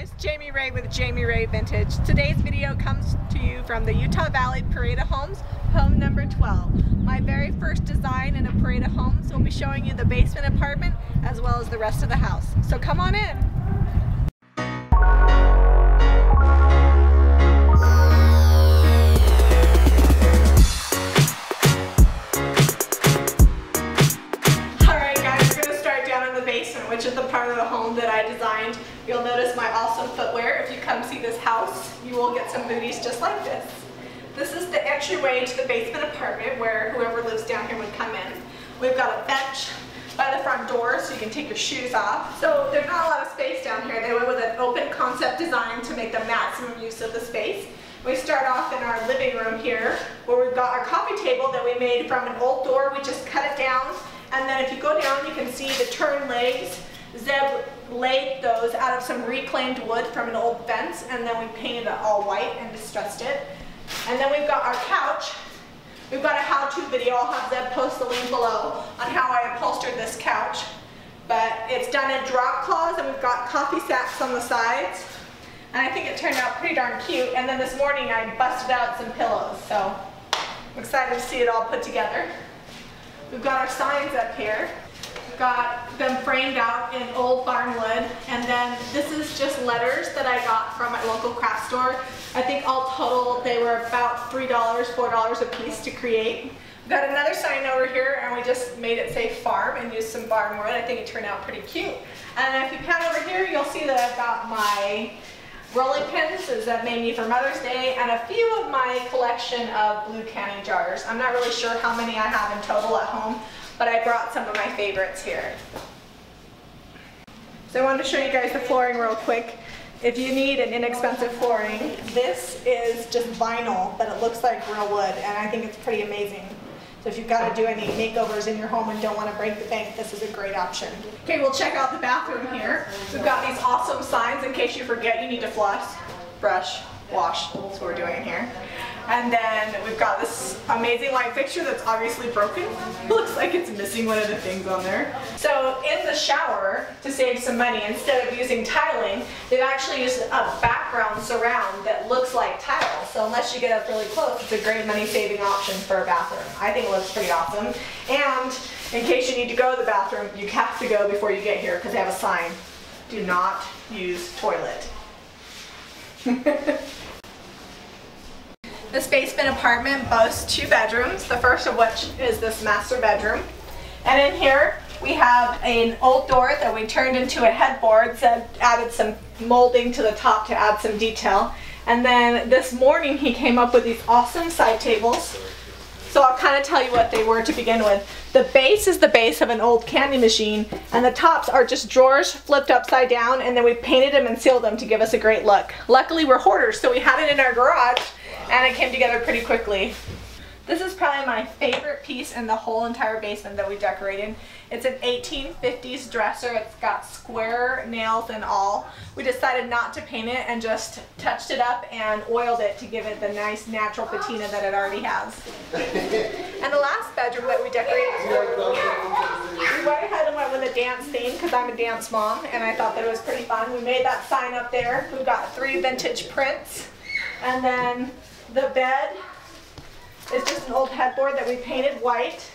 guys, Jami Ray with Jami Ray Vintage. Today's video comes to you from the Utah Valley Parade of Homes, home number 12. My very first design in a parade of homes. We'll be showing you the basement apartment as well as the rest of the house. So come on in. The part of the home that I designed. You'll notice my awesome footwear. If you come see this house, you will get some booties just like this. This is the entryway to the basement apartment where whoever lives down here would come in. We've got a bench by the front door so you can take your shoes off. So there's not a lot of space down here. They went with an open concept design to make the maximum use of the space. We start off in our living room here where we've got our coffee table that we made from an old door. We just cut it down and then if you go down you can see the turn legs. Zeb laid those out of some reclaimed wood from an old fence and then we painted it all white and distressed it. And then we've got our couch. We've got a how-to video. I'll have Zeb post the link below on how I upholstered this couch. But it's done in drop cloths and we've got coffee sacks on the sides. And I think it turned out pretty darn cute. And then this morning I busted out some pillows. So I'm excited to see it all put together. We've got our signs up here. Got them framed out in old barn wood. And then this is just letters that I got from my local craft store. I think all total they were about $3, $4 a piece to create. Got another sign over here and we just made it say farm and used some barn wood. I think it turned out pretty cute. And if you pan over here, you'll see that I've got my rolling pins that made me for Mother's Day and a few of my collection of blue canning jars. I'm not really sure how many I have in total at home, but I brought some of my favorites here. So I wanted to show you guys the flooring real quick. If you need an inexpensive flooring, this is just vinyl, but it looks like real wood, and I think it's pretty amazing. So if you've got to do any makeovers in your home and don't want to break the bank, this is a great option. Okay, we'll check out the bathroom here. We've got these awesome signs in case you forget you need to floss, brush, wash. That's what we're doing here. And then we've got this amazing light fixture that's obviously broken. Looks like it's missing one of the things on there. So in the shower, to save some money, instead of using tiling, they've actually used a background surround that looks like tile. So unless you get up really close, it's a great money saving option for a bathroom. I think it looks pretty awesome. And in case you need to go to the bathroom, you have to go before you get here because they have a sign. Do not use toilet. This basement apartment boasts two bedrooms, the first of which is this master bedroom. And in here we have an old door that we turned into a headboard, so added some molding to the top to add some detail. And then this morning he came up with these awesome side tables. So I'll kind of tell you what they were to begin with. The base is the base of an old candy machine and the tops are just drawers flipped upside down and then we painted them and sealed them to give us a great look. Luckily we're hoarders so we had it in our garage and it came together pretty quickly. This is probably my favorite piece in the whole entire basement that we decorated. It's an 1850s dresser. It's got square nails and all. We decided not to paint it and just touched it up and oiled it to give it the nice natural patina that it already has. and the last bedroom that we decorated, we went ahead and went with a dance theme because I'm a dance mom and I thought that it was pretty fun. We made that sign up there. We've got three vintage prints and then the bed is just an old headboard that we painted white.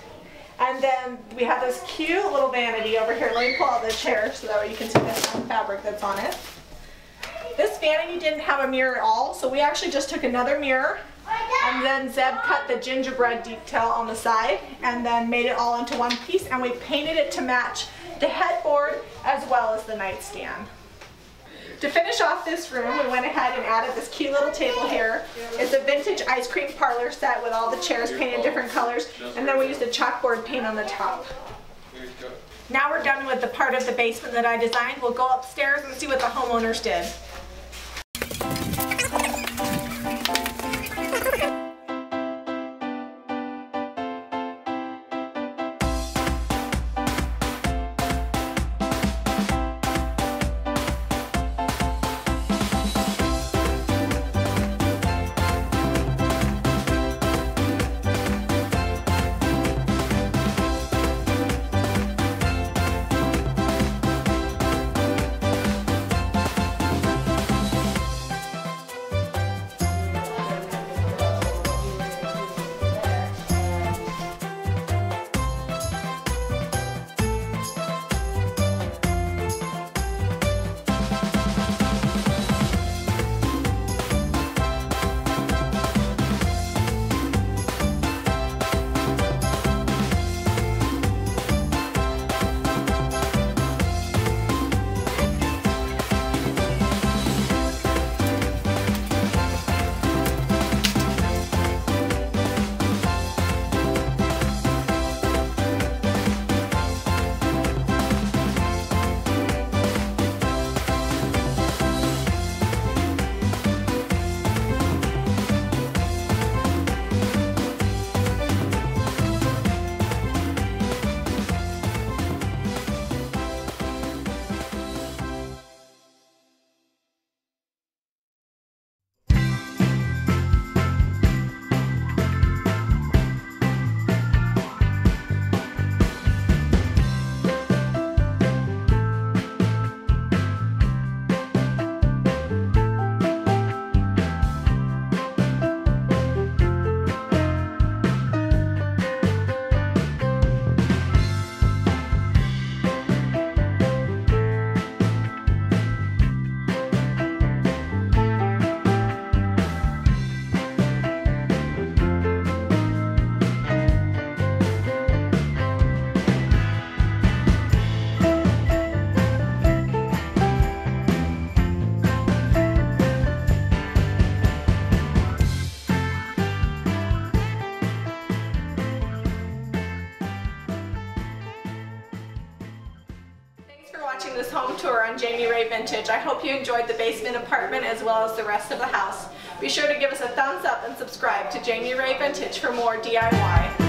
And then we have this cute little vanity over here. Let me pull out the chair so that way you can see the fabric that's on it. This vanity didn't have a mirror at all, so we actually just took another mirror and then Zeb cut the gingerbread detail on the side and then made it all into one piece and we painted it to match the headboard as well as the nightstand. To finish off this room, we went ahead and added this cute little table here. It's a vintage ice cream parlor set with all the chairs painted different colors, and then we used a chalkboard paint on the top. Now we're done with the part of the basement that I designed. We'll go upstairs and see what the homeowners did. On Jami Ray Vintage. I hope you enjoyed the basement apartment as well as the rest of the house. Be sure to give us a thumbs up and subscribe to Jami Ray Vintage for more DIY.